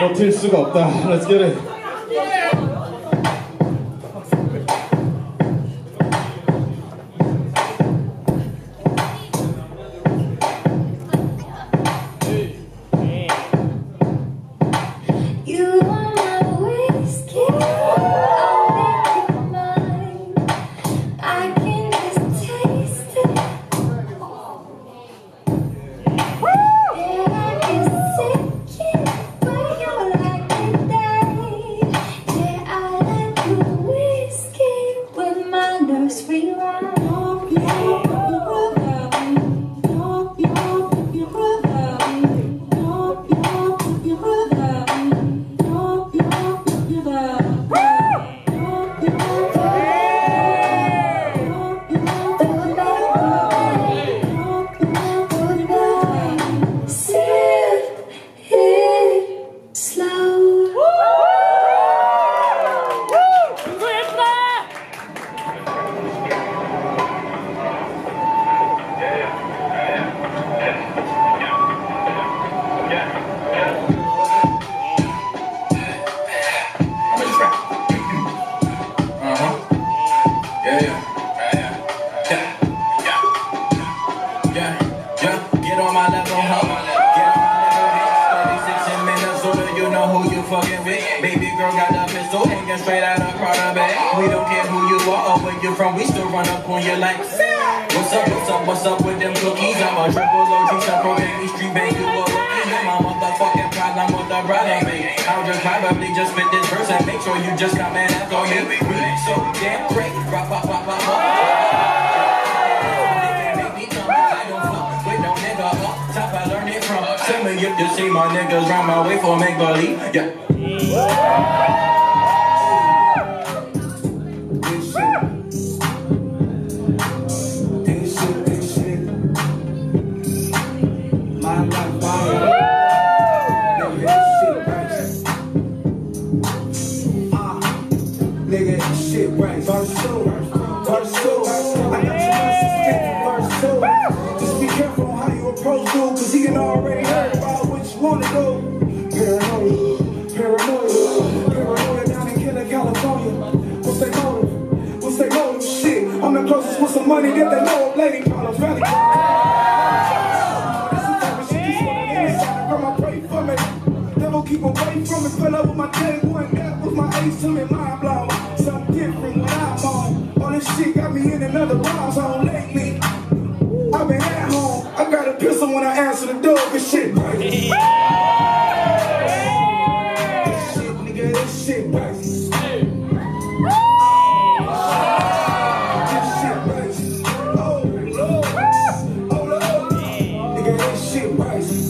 버틸 수가 없다. Let's get it. Fucking with. Baby girl got the pistol hanging straight out of Prada bag. We don't care who you are or where you're from, we still run up on you like, What's up, what's up, what's up with them cookies? I'm a triple OG, some pro baby street bang, you a rookie. My motherfucking problem with the brother, baby. I'll just probably just spit this verse and make sure you just and ask on you. So damn great. Rock, rock, rock, rock, rock. If you see my niggas round my way for make believe. Yeah. Ah, nigga, shit right. Verse two, cause he can already heard about what you wanna do. Paranoia, paranoia, paranoia down in Killer, California. What's their motive? What's their motive? Shit, I'm the closest with some money that they know lady problems. Valley. Keep away from me. Fill up with my day one. That was my ace to me. Mind blown. Something different when I'm on. All this shit got me in another rhyme zone the shit right. This shit, nigga, this shit right. This shit right. Oh, Lord. Oh, Lord. Nigga, shit right.